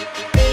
you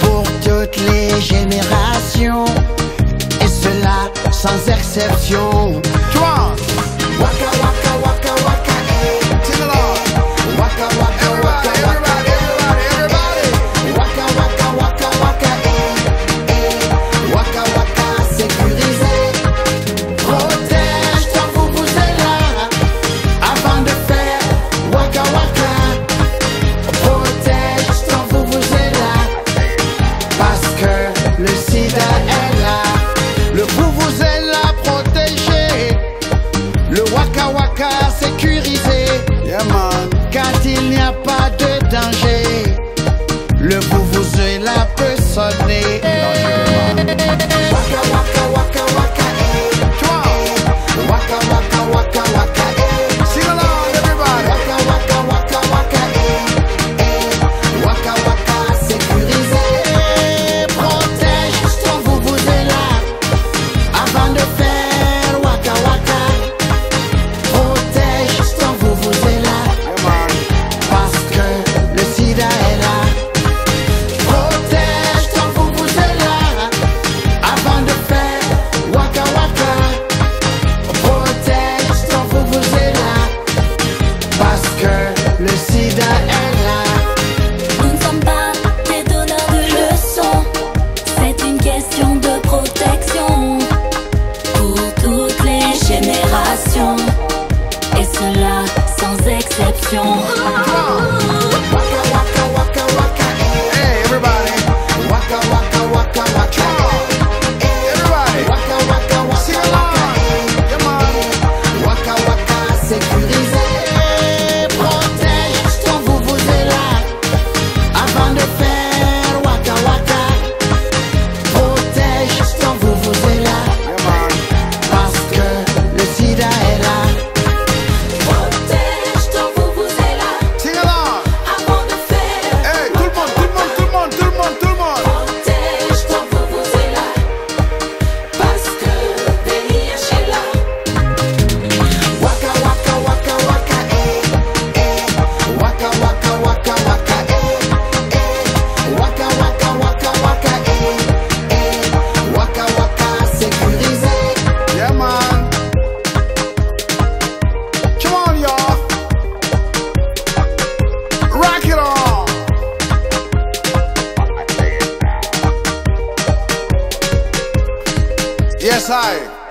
pour toutes les générations. Et cela sans exception. Trois. Waka, waka. quand il n'y a pas de danger. Le vous vous la peut sonner. 胸 Yes, I.